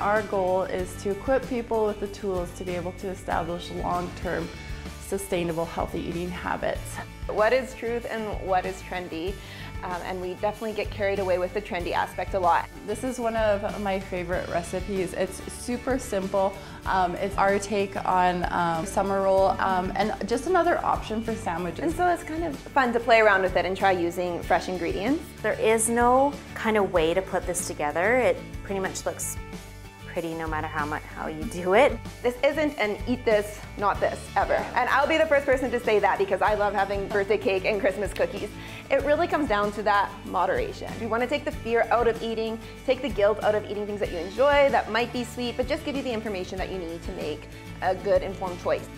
Our goal is to equip people with the tools to be able to establish long-term sustainable healthy eating habits. What is truth and what is trendy? Um, and we definitely get carried away with the trendy aspect a lot. This is one of my favorite recipes. It's super simple. Um, it's our take on um, summer roll um, and just another option for sandwiches. And so it's kind of fun to play around with it and try using fresh ingredients. There is no kind of way to put this together. It pretty much looks pretty no matter how much how you do it. This isn't an eat this, not this, ever. And I'll be the first person to say that because I love having birthday cake and Christmas cookies. It really comes down to that moderation. We want to take the fear out of eating, take the guilt out of eating things that you enjoy, that might be sweet, but just give you the information that you need to make a good informed choice.